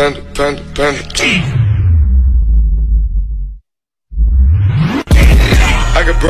panda, panda, panda. I got.